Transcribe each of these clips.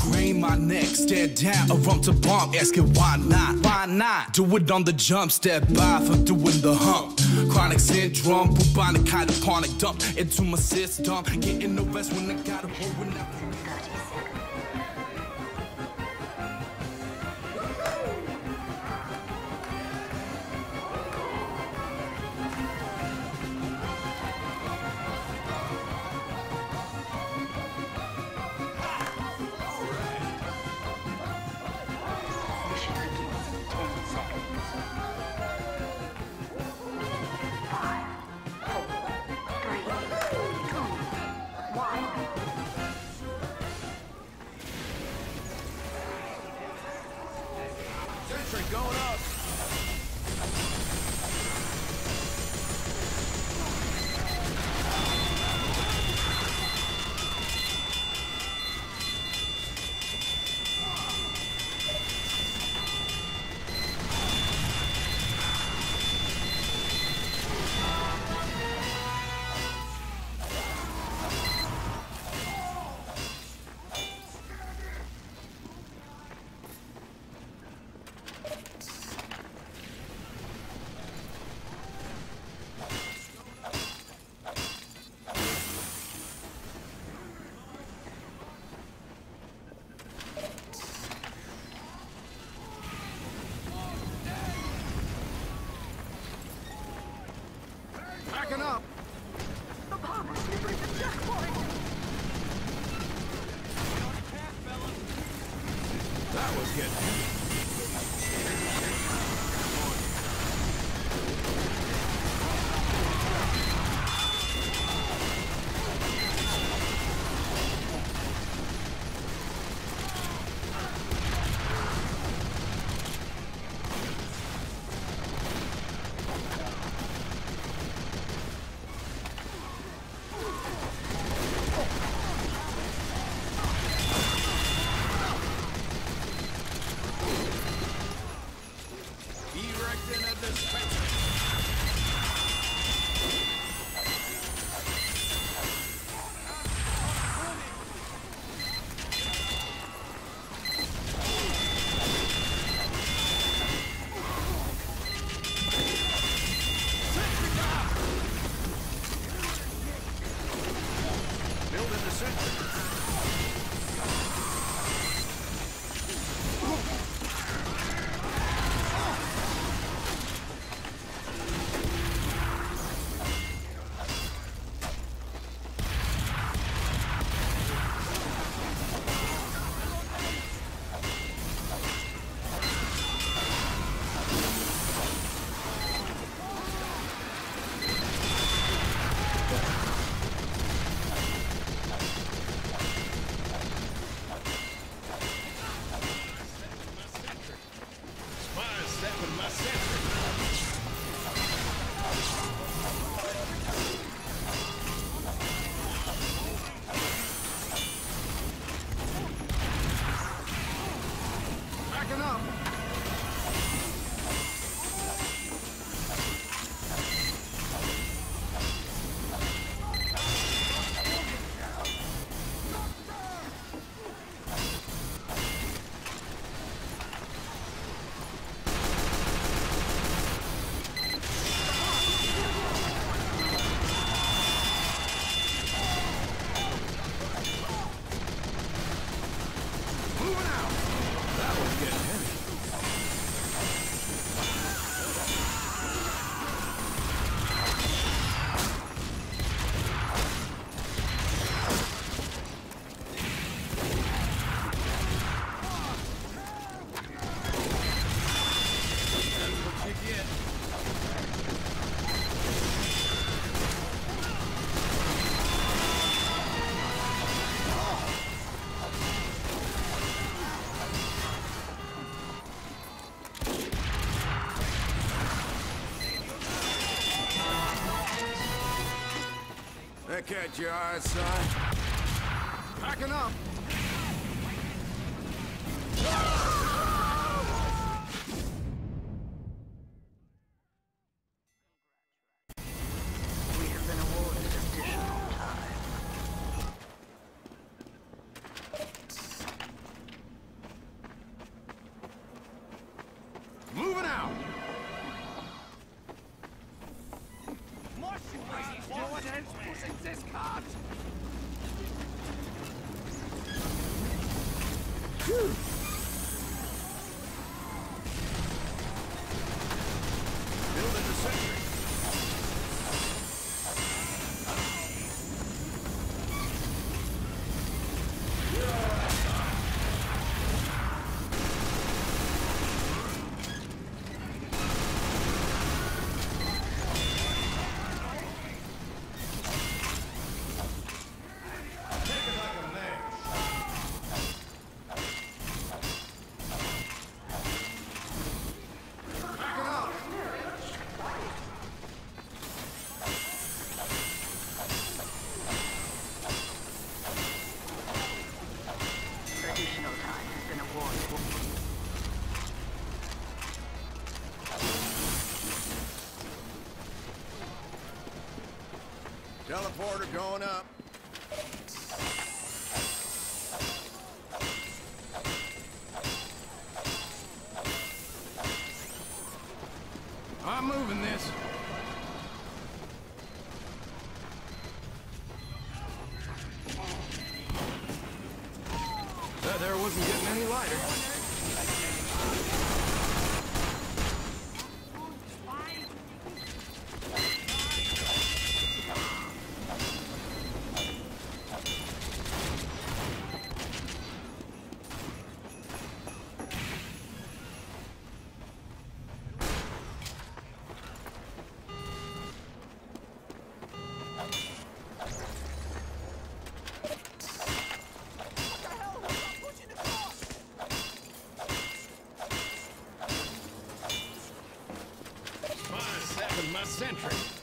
Green my neck, stare down, a rump to bump, asking why not? Why not? Do it on the jump, step by for doing the hump. Chronic syndrome, bubonic, hydroponic dump into my system. Getting no rest when I got a hold That was getting Catch your eye, son. Packing up. We Whew. Teleporter going up. I'm moving seven,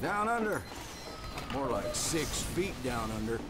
Down under. More like six feet down under.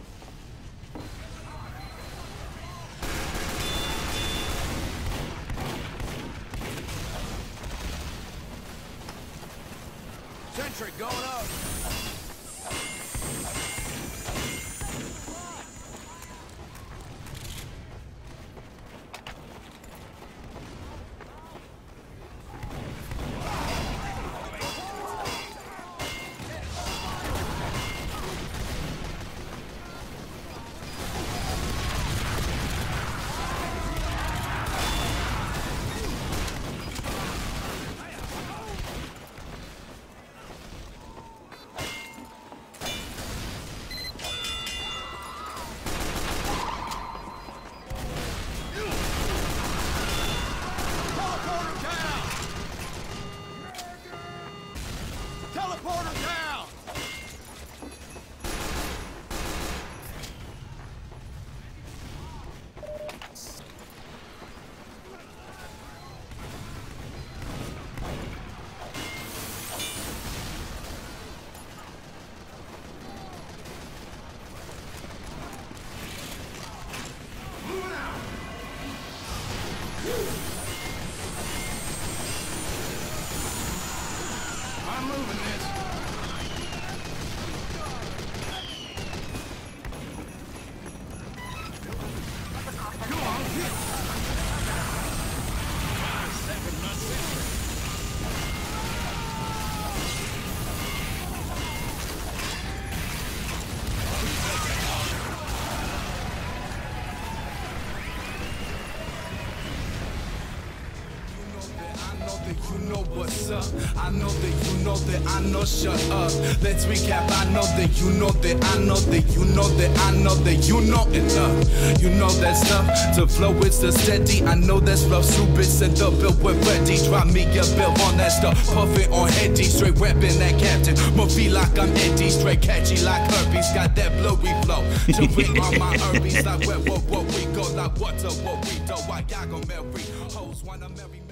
What's up. I know that you know that I know. Shut up. Let's recap. I know that you know that I know that you know that I know that you know enough. You know that stuff to flow. It's the steady. I know that's rough. Super send the bill when ready. Drop me a bill on that stuff. Puffin' on heady. Straight rapping that captain. Murphy like I'm Eddie. Straight catchy like herpes. Got that blowy flow. To ring on my herpes. Like where, where, where we go. Like what to what we do. Why y'all gon' marry? Hoes wanna marry, marry.